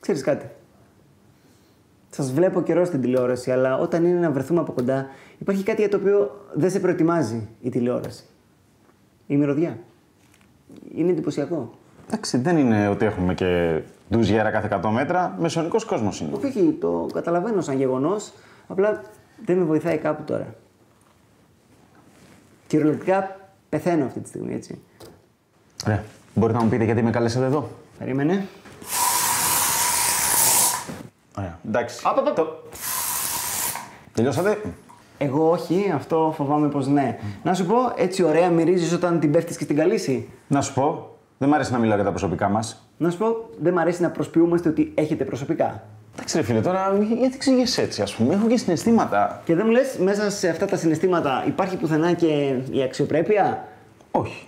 Ξέρεις κάτι; Σας βλέπω καιρό στην τηλεόραση, αλλά όταν είναι να βρεθούμε από κοντά, υπάρχει κάτι για το οποίο δεν σε προετοιμάζει η τηλεόραση. Η μυρωδιά. Είναι εντυπωσιακό. Εντάξει, δεν είναι ότι έχουμε και ντουζ γέρα κάθε 100 μέτρα. Μεσονικό κόσμος είναι. Όχι, όχι, το καταλαβαίνω σαν γεγονός. Απλά δεν με βοηθάει κάπου τώρα. Κυριολεκτικά πεθαίνω αυτή τη στιγμή, έτσι. Ωραία. Μπορείτε να μου πείτε γιατί με καλέσατε εδώ. Περίμενε. Ωραία. Εντάξει. Απ, απ, απ. Το- Τελειώσατε; Εγώ όχι, αυτό φοβάμαι πως ναι. Να σου πω, έτσι ωραία μυρίζεις όταν την πέφτεις και στην καλύση; Να σου πω, δεν μ' αρέσει να μιλάω για τα προσωπικά μας. Να σου πω, δεν μ' αρέσει να προσποιούμαστε ότι έχετε προσωπικά. Εντάξει, ρε φίλε, τώρα γιατί εξηγεί έτσι, ας πούμε. Έχω και συναισθήματα. Και δεν μου λες, μέσα σε αυτά τα συναισθήματα υπάρχει πουθενά και η αξιοπρέπεια; Όχι.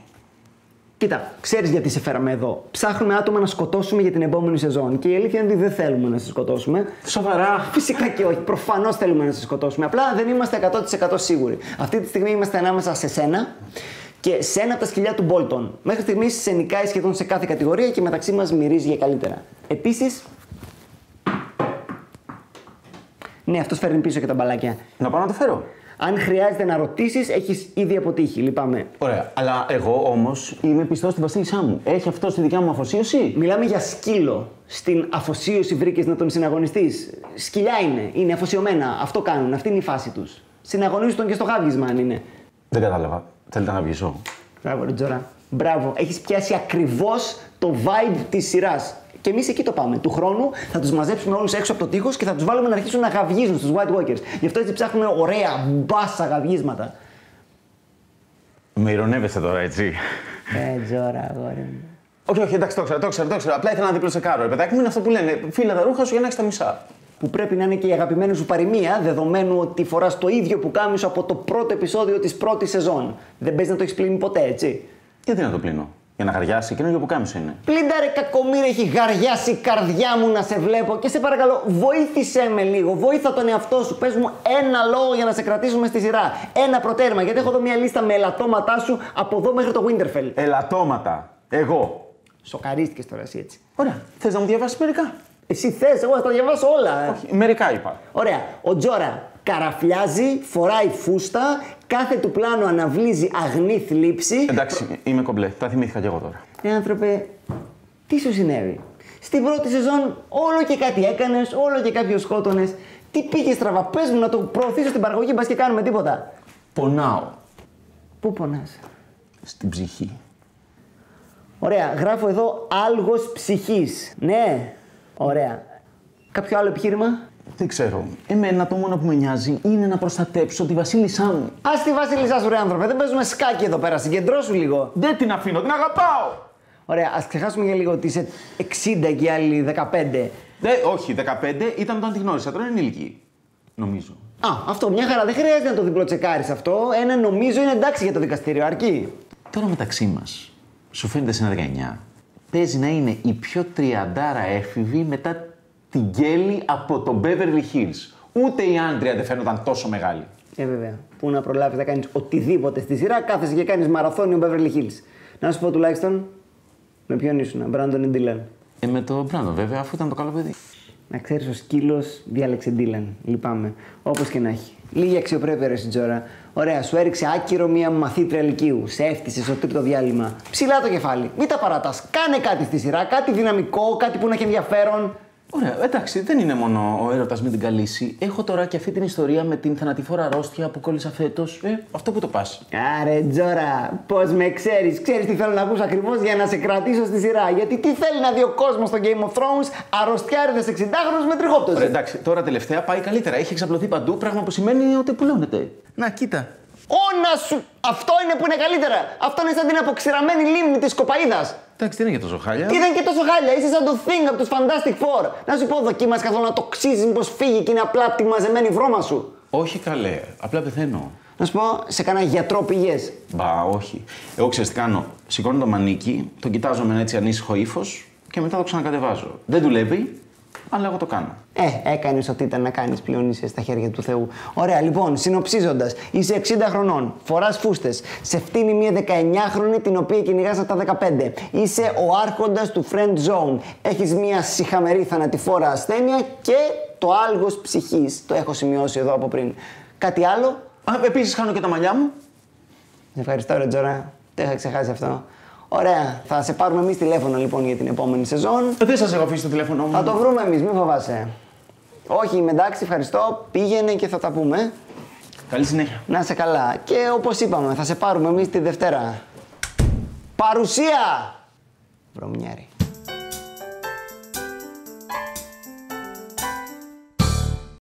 Κοίτα, ξέρεις γιατί σε φέραμε εδώ. Ψάχνουμε άτομα να σκοτώσουμε για την επόμενη σεζόν. Και η αλήθεια είναι ότι δεν θέλουμε να σε σκοτώσουμε. Σοβαρά. Φυσικά και όχι. Προφανώς θέλουμε να σε σκοτώσουμε. Απλά δεν είμαστε 100% σίγουροι. Αυτή τη στιγμή είμαστε ανάμεσα σε σένα και σε ένα από τα σκυλιά του Μπόλτον. Μέχρι στιγμής σε νικάει σχεδόν σε κάθε κατηγορία και μεταξύ μας μυρίζει για καλύτερα. Επίσης. Ναι, αυτός φέρνει πίσω και τα μπαλάκια. Να πάω να το φέρω. Αν χρειάζεται να ρωτήσεις, έχεις ήδη αποτύχει. Λυπάμαι. Ωραία. Αλλά εγώ όμως είμαι πιστός στην βασίλισσά μου. Έχει αυτό στη δικιά μου αφοσίωση; Μιλάμε για σκύλο. Στην αφοσίωση βρήκες να τον συναγωνιστείς. Σκυλιά είναι. Είναι αφοσιωμένα. Αυτό κάνουν. Αυτή είναι η φάση τους. Συναγωνίζουν τον και στο γάβγισμα αν είναι. Δεν κατάλαβα. Θέλετε να βγήσω. Μπράβο, ρε Τζόρα. Μπράβο. Έχεις πιάσει ακριβώς το vibe της σειράς. Και εμείς εκεί το πάμε. Του χρόνου θα τους μαζέψουμε όλους έξω από το τείχος και θα τους βάλουμε να αρχίσουν να γαυγίζουν στους White Walkers. Γι' αυτό έτσι ψάχνουμε ωραία μπάσα γαυγίσματα. Με ηρωνεύεστε τώρα, έτσι. Ε, Τζόρα, αγόρι μου. Όχι, όχι, εντάξει, το ξέρω, το ξέρω, το ξέρω. Απλά ήθελα να διπλοσεκάρω. Ρε παιδάκι μου είναι αυτό που λένε. Φίλα τα ρούχα σου για να έχεις τα μισά. Που πρέπει να είναι και η αγαπημένη σου παροιμία, δεδομένου ότι φοράς το ίδιο που κάμισο από το πρώτο επεισόδιο της πρώτης σεζόν. Δεν παίζεις να το έχεις πλύνει ποτέ, έτσι; Γιατί να το πλύνω; Για να γαριάσει, καινούργιο που κάμισο είναι. Πλύντα ρε κακομοίρα, έχει γαριάσει η καρδιά μου να σε βλέπω και σε παρακαλώ βοήθησέ με λίγο, βοήθα τον εαυτό σου, πες μου ένα λόγο για να σε κρατήσουμε στη σειρά, ένα προτέρμα, γιατί έχω εδώ μια λίστα με ελαττώματά σου από εδώ μέχρι το Winterfell. Ελαττώματα. Εγώ. Σοκαρίστηκες τώρα εσύ έτσι. Ωραία. Θες να μου διαβάσεις μερικά; Εσύ θες, εγώ θα τα διαβάσω όλα. ε. Όχι, μερικά είπα. Ωραία, ο Τζόρα καραφλιάζει, φοράει φούστα, κάθε του πλάνο αναβλύζει αγνή θλίψη. Εντάξει, είμαι κομπλέ. Τα θυμήθηκα κι εγώ τώρα. Ε, άνθρωπε, τι σου συνέβη; Στην πρώτη σεζόν όλο και κάτι έκανες, όλο και κάποιο σκότωνες. Τι πήγες στραβά, πες μου να το προωθήσω στην παραγωγή, μπας και κάνουμε τίποτα. Πονάω. Πού πονάς; Στην ψυχή. Ωραία, γράφω εδώ άλγος ψυχής. Ναι, ωραία. Κάποιο άλλο επιχείρημα; Δεν ξέρω. Εμένα το μόνο που με νοιάζει είναι να προστατέψω τη βασίλισσά μου. Α τη βασίλισσά σου, ρε άνθρωπε, δεν παίζουμε σκάκι εδώ πέρα, συγκεντρώσου λίγο. Δεν την αφήνω, την αγαπάω! Ωραία, ας ξεχάσουμε για λίγο ότι είσαι 60 και οι άλλοι 15. Δε, όχι, 15 ήταν όταν τη γνώρισα, τώρα είναι ενήλικη. Νομίζω. Α, αυτό μια χαρά. Δεν χρειάζεται να το διπλοτσεκάρεις αυτό. Ένα νομίζω είναι εντάξει για το δικαστήριο, αρκεί. Τώρα μεταξύ μας, σου φαίνεται σε ένα 19, παίζει να είναι η πιο τριαντάρα έφηβη μετά την Γκέλη από το Beverly Hills. Ούτε η Άντρια δεν φαίνονταν τόσο μεγάλη. Ε, βέβαια. Πού να προλάβεις να κάνεις οτιδήποτε στη σειρά, κάθεσαι και κάνεις μαραθώνιο Beverly Hills. Να σου πω τουλάχιστον, με ποιον ήσουν, Μπράντον ή Ντίλαν. Ε, με το Μπράντο βέβαια, αφού ήταν το καλό παιδί. Να ξέρεις, ο σκύλος διάλεξε Ντίλαν. Λυπάμαι. Όπως και να έχει. Λίγη αξιοπρέπεια, ρε Σιτζόρα. Ωραία, σου έριξε άκυρο μία μαθήτρια λυκείου. Σε έφτιασε στο τρίτο διάλειμμα. Ψηλά το κεφάλι. Μην τα παρατάς. Κάνε κάτι στη σειρά, κάτι δυναμικό, κάτι που να έχει ενδιαφέρον. Ωραία, εντάξει, δεν είναι μόνο ο έρωτας με την καλύση. Έχω τώρα και αυτή την ιστορία με την θανατηφόρα αρρώστια που κόλλησα φέτος. Ε, αυτό που το πας. Άρε Τζόρα, πώς με ξέρεις, ξέρεις τι θέλω να ακούς ακριβώς για να σε κρατήσω στη σειρά. Γιατί τι θέλει να δει ο κόσμος στο Game of Thrones, αρρωστιάριδες 60χρονου με τριχόπτωση. Ωραία, εντάξει, τώρα τελευταία πάει καλύτερα. Έχει εξαπλωθεί παντού, πράγμα που σημαίνει ότι πουλώνεται. Να, κοίτα. Όνα σου! Αυτό είναι που είναι καλύτερα! Αυτό είναι σαν την αποξηραμένη λίμνη της κοπαίδα. Εντάξει, δεν είναι για τόσο χάλια. Τι ήταν και τόσο χάλια, είσαι σαν το Thing από τους Fantastic Four. Να σου πω, δοκίμασες καθόλου να το ξύζεις πω φύγει και είναι απλά από τη μαζεμένη βρώμα σου. Όχι καλέ, απλά πεθαίνω. Να σου πω, σε κανένα γιατρό πηγέ. Μπα, όχι. Εγώ ξέρεις τι κάνω. Σηκώνω το μανίκι, τον κοιτάζω με ένα έτσι ανήσυχο ύφος και μετά το ξανακατεβάζω. Δεν δουλεύει, Αλλά εγώ το κάνω. Ε, έκανες ό,τι ήταν να κάνεις πλέον είσαι στα χέρια του Θεού. Ωραία, λοιπόν, συνοψίζοντας, είσαι 60 χρονών, φοράς φούστες, σε φτύνει μια 19χρονη την οποία κυνηγάς από τα 15. Είσαι ο άρχοντας του friend zone. Έχεις μια συχαμερή θανατηφόρα ασθένεια και το άλγος ψυχής. Το έχω σημειώσει εδώ από πριν. Κάτι άλλο; Α, επίσης χάνω και τα μαλλιά μου. Σε ευχαριστώ, ρε Τζόρα. Το είχα ξεχάσει αυτό. Ωραία. Θα σε πάρουμε εμείς τηλέφωνο λοιπόν για την επόμενη σεζόν. Δεν σας έχω αφήσει το τηλέφωνό μου. Θα το βρούμε εμείς, μην φοβάσαι. Όχι, είμαι εντάξει, ευχαριστώ. Πήγαινε και θα τα πούμε. Καλή συνέχεια. Να είσαι καλά. Και όπως είπαμε, θα σε πάρουμε εμείς τη Δευτέρα. Παρουσία! Βρωμιάρη.